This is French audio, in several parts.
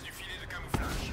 du filet de camouflage.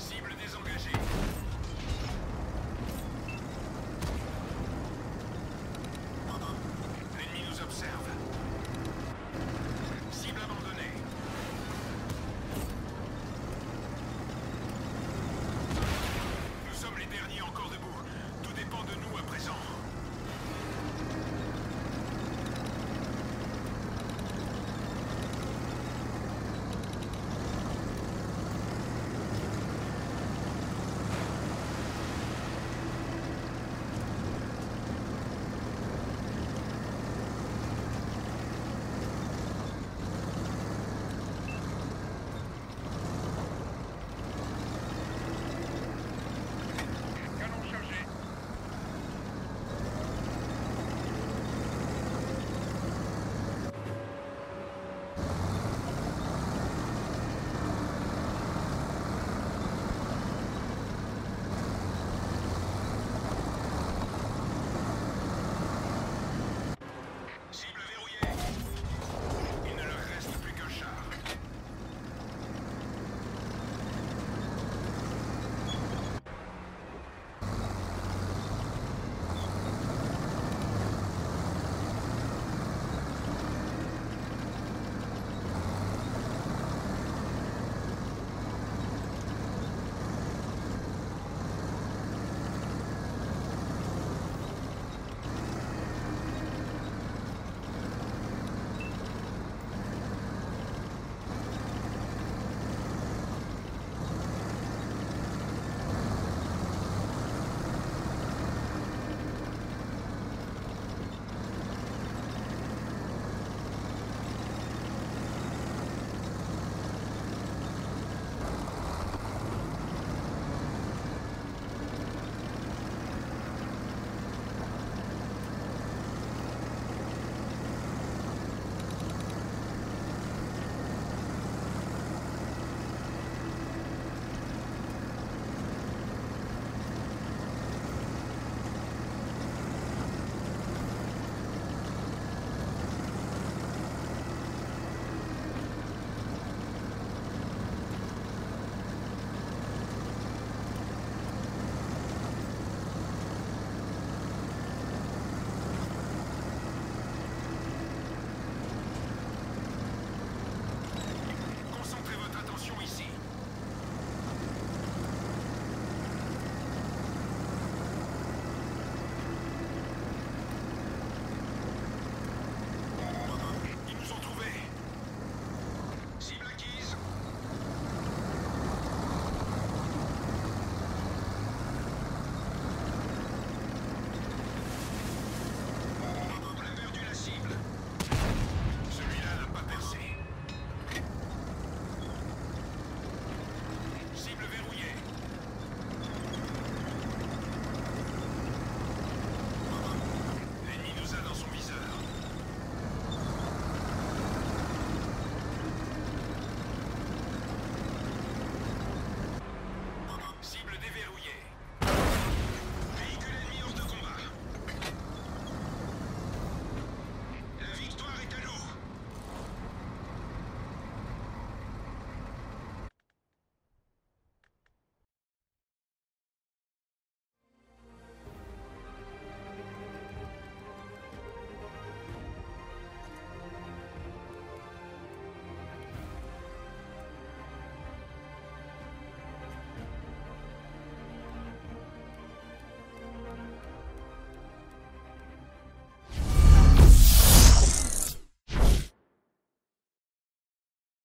Zebra